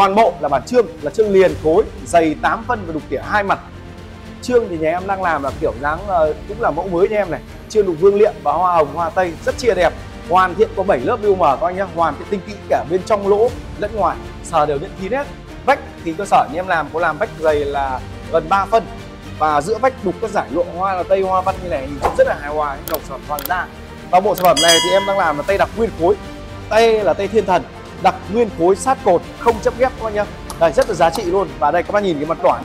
toàn bộ là bản trương là trương liền khối dày 8 phân và đục tỉa hai mặt. Trương thì nhà em đang làm là kiểu dáng uh, cũng là mẫu mới nha em này. Trương đục vương liệm và hoa hồng hoa tây rất chia đẹp. Hoàn thiện có 7 lớp UM các anh nhé. hoàn thiện tinh kỹ cả bên trong lỗ lẫn ngoài. Sờ đều nhận kín hết. Vách thì cơ sở nhà em làm có làm vách dày là gần 3 phân. Và giữa vách đục các giải lụa hoa là tây hoa văn như này nhìn trông rất là hài hòa độc sản phẩm hoàng gia và bộ sản phẩm này thì em đang làm là tây đặc nguyên khối. Tay là tay thiên thần đặc nguyên khối sát cột không chấp ghép các bạn nhá. Đây rất là giá trị luôn. Và đây các bạn nhìn cái mặt đoản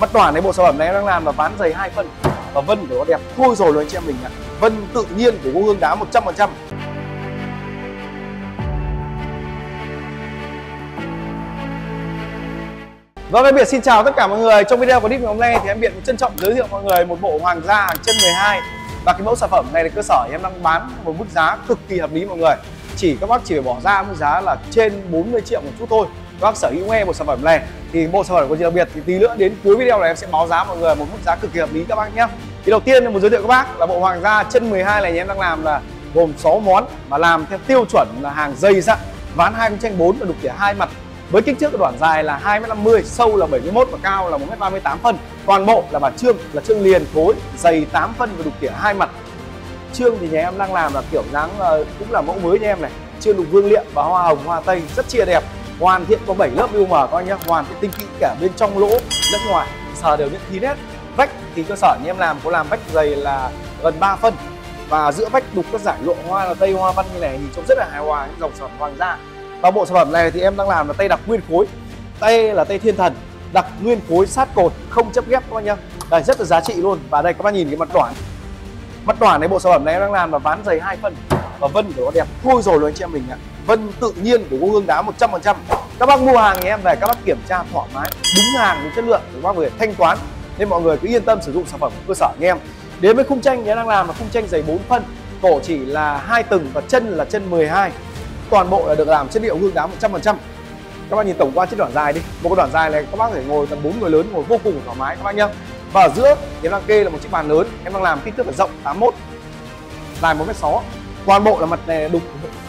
mặt đoản này bộ sản phẩm này em đang làm là ván dày hai phân và vân của nó đẹp. Thôi rồi luôn anh chị em mình ạ. Vân tự nhiên của gỗ hương đá 100% Vâng, em Biệt xin chào tất cả mọi người. Trong video clip ngày hôm nay thì em Biệt trân trọng giới thiệu mọi người một bộ hoàng gia hàng chân 12 và cái mẫu sản phẩm này là cơ sở em đang bán một mức giá cực kỳ hợp lý mọi người. Chỉ các bác chỉ phải bỏ ra mức giá là trên 40 triệu một chút thôi. Các bác sở hữu nghe một sản phẩm này thì bộ sản phẩm có gì đặc biệt thì tí nữa đến cuối video này em sẽ báo giá mọi người một mức giá cực kỳ hợp lý các bác nhé. Thì đầu tiên em muốn giới thiệu các bác là bộ hoàng gia chân 12 này nhà em đang làm là gồm 6 món và làm theo tiêu chuẩn là hàng dày dặn ván hai con tranh 4 và đục tỉa hai mặt với kích thước đoạn dài là 2m50, sâu là 71 và cao là 1m38 phân. Toàn bộ là bản trương là trương liền khối, dày 8 phân và đục tỉa hai mặt. Trương thì nhà em đang làm là kiểu dáng ờ, cũng là mẫu mới nha em này. Trương lục vương liệm và hoa hồng hoa tây rất chia đẹp. Hoàn thiện có 7 lớp UM các anh nhé, hoàn thiện tinh kỹ cả bên trong lỗ lẫn ngoài, sờ đều những kín hết. Vách thì cơ sở nhà em làm có làm vách dày là gần 3 phân. Và giữa vách đục các giải lụa hoa là tây hoa văn như này nhìn trông rất là hài hòa những dòng sản phẩm hoàng gia. Và bộ sản phẩm này thì em đang làm là tay đặc nguyên khối. Tay là tay thiên thần đặc nguyên khối sát cột không chấp ghép các bạn nhá. Đây rất là giá trị luôn. Và đây các bạn nhìn cái mặt đoản mặt đoản này bộ sản phẩm này em đang làm là ván dày hai phân và vân của nó đẹp. Thôi rồi luôn anh chị em mình ạ. Vân tự nhiên của gỗ hương đá 100% các bác mua hàng thì em về các bác kiểm tra thoải mái. Đúng hàng, đúng chất lượng để các bác về thanh toán. Nên mọi người cứ yên tâm sử dụng sản phẩm của cơ sở anh em. Đến với khung tranh nhé, đang làm là khung tranh dày 4 phân. Cổ chỉ là hai tầng và chân là chân 12 toàn bộ là được làm chất liệu hương đá 100% các bạn nhìn tổng quan chiếc đoạn dài đi. Một cái đoạn dài này các bác phải ngồi tầm bốn người lớn, ngồi vô cùng thoải mái, các bác nhá và ở giữa em đang kê là một chiếc bàn lớn, em đang làm kích thước là rộng 81 dài 1m6 toàn bộ là mặt này đục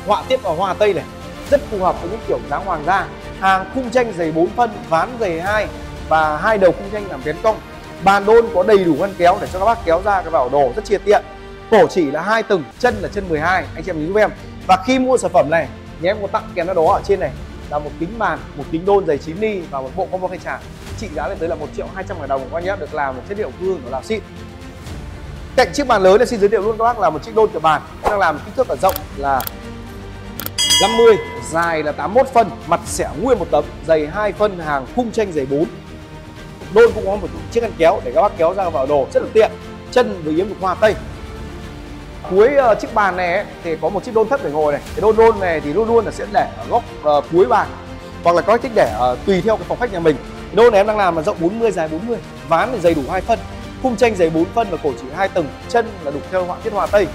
họa tiết vào hoa tây này, rất phù hợp với những kiểu dáng hoàng gia hàng khung tranh dày 4 phân, ván dày 2 và hai đầu khung tranh làm vén cong. Bàn đôn có đầy đủ ngăn kéo để cho các bác kéo ra cái bảo đồ rất chia tiện. Cổ chỉ là hai tầng, chân là chân 12 anh chị em nhìn giúp em. Và khi mua sản phẩm này, nhà em có tặng kèm nó đó ở trên này là một kính bàn, một kính đôn dày 9 ly và một bộ combo khay trà trị giá lên tới là một triệu hai trăm ngàn đồng các nhé. Được làm một chất liệu gương của làm xịn cạnh chiếc bàn lớn này xin giới thiệu luôn các bác là một chiếc đôn cửa bàn. Đang làm kích thước ở rộng là 50 dài là 81 phân mặt sẽ nguyên một tấm dày 2 phân hàng khung tranh dày 4 đôn cũng có một chiếc ngăn kéo để các bác kéo ra vào đồ rất là tiện chân với yếm được hoa tây. Cuối uh, chiếc bàn này ấy, thì có một chiếc đôn thấp để ngồi này. Cái đôn đôn này thì luôn luôn là sẽ để ở góc uh, cuối bàn hoặc là có thích để uh, tùy theo cái phòng khách nhà mình. Đô này em đang làm là rộng 40 dài 40 ván thì dày đủ hai phân. Khung tranh dày 4 phân và cổ chỉ hai tầng. Chân là đục theo họa tiết hòa tây.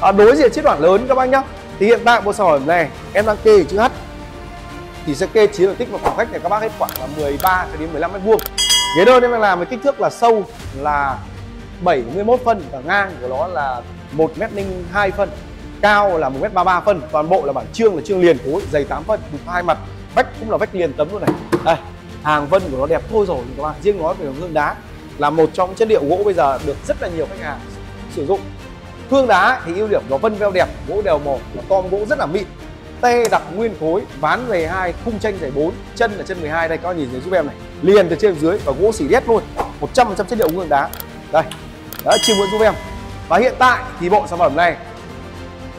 À, đối diện chiếc đoạn lớn các bác nhá. Thì hiện tại bộ sản phẩm này em đang kê chữ H. Thì sẽ kê chiếm diện tích và khoảng cách này các bác hết khoảng là 13 cho đến 15 mét vuông. Ghế đơn em đang làm với kích thước là sâu là 71 phân và ngang của nó là 1 m hai phân. Cao là 1 m 33 phân. Toàn bộ là bản trương là trương liền khối dày 8 phân đục hai mặt. Vách cũng là vách liền tấm luôn này. Đây hàng vân của nó đẹp thôi rồi, các bạn. Riêng nói về hương đá là một trong chất liệu gỗ bây giờ được rất là nhiều khách hàng sử dụng. Hương đá thì ưu điểm nó vân veo đẹp, gỗ đều màu và tom gỗ rất là mịn. Tê đặc nguyên khối, ván dày hai, khung tranh dày 4 chân là chân 12 đây, các bạn nhìn thấy giúp em này. Liền từ trên dưới và gỗ xỉ đét luôn 100% chất liệu hương đá. Đây đó chiêm ngưỡng giúp em. Và hiện tại thì bộ sản phẩm này,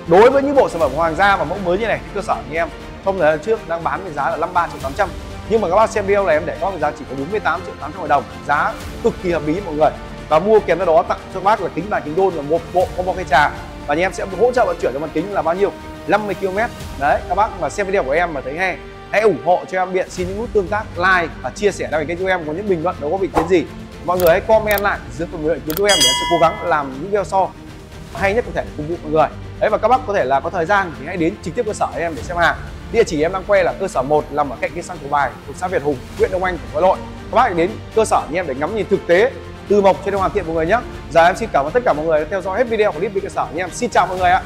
đối với những bộ sản phẩm hoàng gia và mẫu mới như này cơ sở như em trong thời gian trước đang bán với giá là 53 triệu 800 nhưng mà các bác xem video này em để có giá chỉ có 48 triệu 800 đồng. Giá cực kỳ hợp lý mọi người. Và mua kèm theo đó tặng cho bác là kính bàn kính đôn là một bộ combo cây trà. Và nhà em sẽ hỗ trợ vận chuyển cho bàn kính là bao nhiêu? 50 km đấy, các bác mà xem video của em mà thấy hay, hãy ủng hộ cho em biện. Xin những nút tương tác, like và chia sẻ đăng ký kênh cho em. Có những bình luận đó có ý kiến gì? Mọi người hãy comment lại dưới phần bình luận kiến cho em để em sẽ cố gắng làm những video sau hay nhất có thể để phục vụ mọi người. Đấy, và các bác có thể là có thời gian thì hãy đến trực tiếp cơ sở em để xem hàng địa chỉ em đang quay là cơ sở 1 nằm ở cạnh cây xăng của bài thuộc xã Việt Hùng, huyện Đông Anh tỉnh Hà Nội. Các bác hãy đến cơ sở như em để ngắm nhìn thực tế, từ mộc trên hoàn thiện mọi người nhé. Giờ em xin cảm ơn tất cả mọi người đã theo dõi hết video clip với cơ sở. Như em xin chào mọi người ạ.